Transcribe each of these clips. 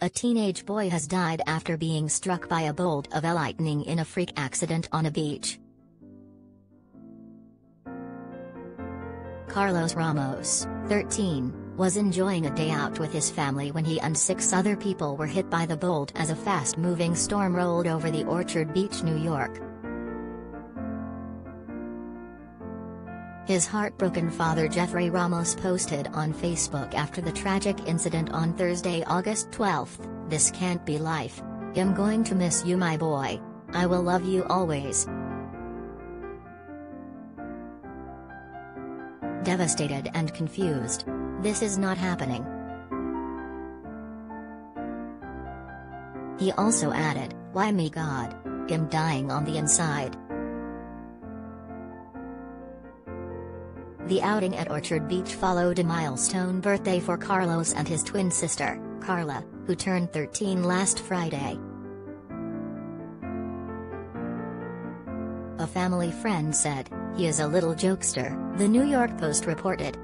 A teenage boy has died after being struck by a bolt of lightning in a freak accident on a beach. Carlos Ramos, 13, was enjoying a day out with his family when he and six other people were hit by the bolt as a fast-moving storm rolled over the Orchard Beach, New York. His heartbroken father Jeffrey Ramos posted on Facebook after the tragic incident on Thursday, August 12, This can't be life. I'm going to miss you my boy. I will love you always. Devastated and confused. This is not happening. He also added, Why me God? I'm dying on the inside. The outing at Orchard Beach followed a milestone birthday for Carlos and his twin sister, Carla, who turned 13 last Friday. A family friend said, he is a little jokester, the New York Post reported.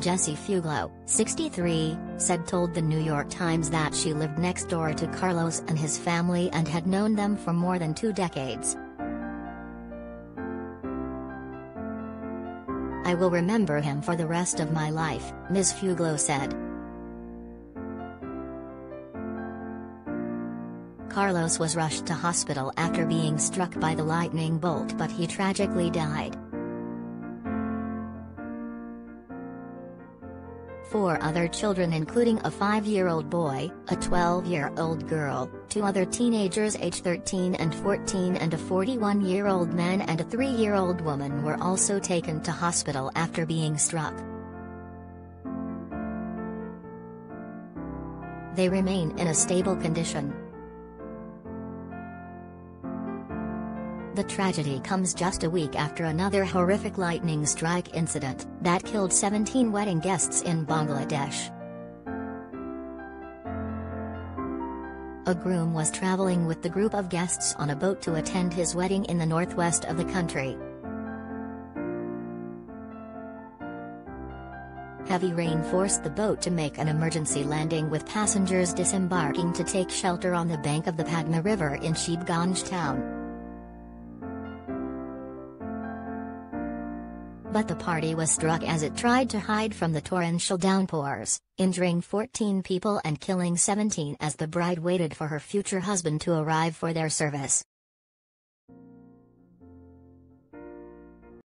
Jessie Fuglo, 63, said told the New York Times that she lived next door to Carlos and his family and had known them for more than two decades. I will remember him for the rest of my life, Ms. Fuglo said. Carlos was rushed to hospital after being struck by the lightning bolt but he tragically died. Four other children including a 5-year-old boy, a 12-year-old girl, two other teenagers aged 13 and 14 and a 41-year-old man and a 3-year-old woman were also taken to hospital after being struck. They remain in a stable condition. The tragedy comes just a week after another horrific lightning strike incident that killed 17 wedding guests in Bangladesh. A groom was traveling with the group of guests on a boat to attend his wedding in the northwest of the country. Heavy rain forced the boat to make an emergency landing with passengers disembarking to take shelter on the bank of the Padma River in Shibganj town. But the party was struck as it tried to hide from the torrential downpours, injuring 14 people and killing 17 as the bride waited for her future husband to arrive for their service.